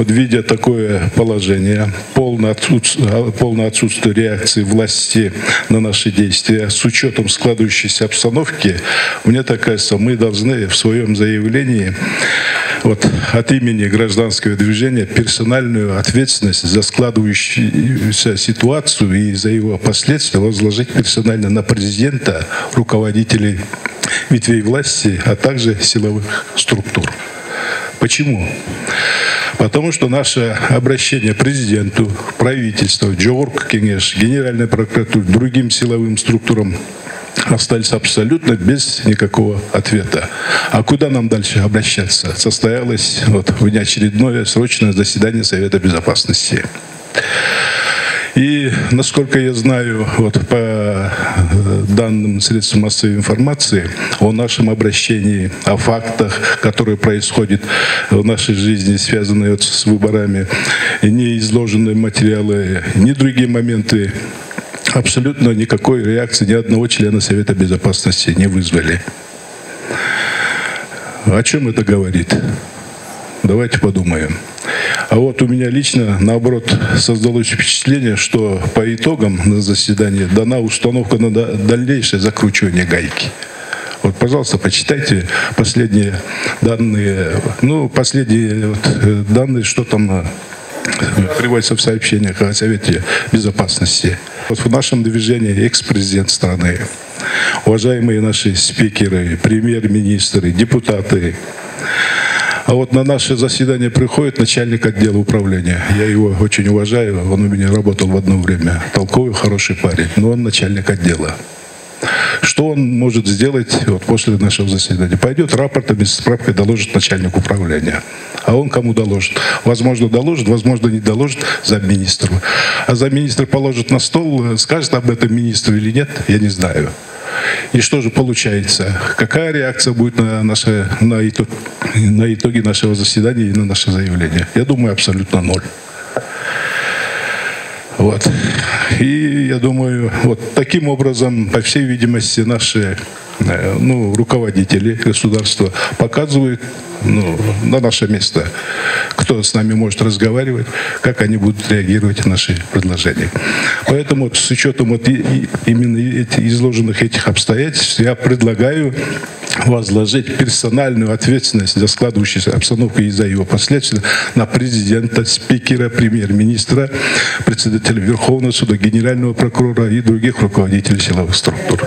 вот видя такое положение, полное отсутствие, полное отсутствие реакции власти на наши действия, с учетом складывающейся обстановки, мне так кажется, мы должны в своем заявлении вот, от имени гражданского движения персональную ответственность за складывающуюся ситуацию и за его последствия возложить персонально на президента, руководителей ветвей власти, а также силовых структур. Почему? Потому что наше обращение президенту, правительству, Джорк Кенеш, Генеральной прокуратуре, другим силовым структурам остались абсолютно без никакого ответа. А куда нам дальше обращаться? Состоялось вот внеочередное срочное заседание Совета Безопасности. И, насколько я знаю, вот по данным средств массовой информации, о нашем обращении, о фактах, которые происходят в нашей жизни, связанные с выборами, не изложенные материалы, ни другие моменты абсолютно никакой реакции ни одного члена Совета Безопасности не вызвали. О чем это говорит? Давайте подумаем. А вот у меня лично, наоборот, создалось впечатление, что по итогам на заседании дана установка на дальнейшее закручивание гайки. Вот, пожалуйста, почитайте последние данные, ну, последние вот, э, данные, что там э, приводится в сообщениях о Совете Безопасности. Вот в нашем движении экс-президент страны, уважаемые наши спикеры, премьер-министры, депутаты, а вот на наше заседание приходит начальник отдела управления. Я его очень уважаю, он у меня работал в одно время. Толковый, хороший парень, но он начальник отдела. Что он может сделать вот после нашего заседания? Пойдет рапортами с справкой доложит начальник управления. А он кому доложит? Возможно, доложит, возможно, не доложит замминистру. А замминистр положит на стол, скажет об этом министру или нет, я не знаю. И что же получается? Какая реакция будет на, наше, на, итог, на итоги нашего заседания и на наше заявление? Я думаю, абсолютно ноль. Вот. И я думаю, вот таким образом, по всей видимости, наши ну, руководители государства показывают ну, на наше место, кто с нами может разговаривать, как они будут реагировать на наши предложения. Поэтому с учетом вот именно изложенных этих обстоятельств я предлагаю возложить персональную ответственность за складывающуюся обстановку и за его последствия на президента, спикера, премьер-министра, председателя Верховного суда, генерального прокурора и других руководителей силовых структур.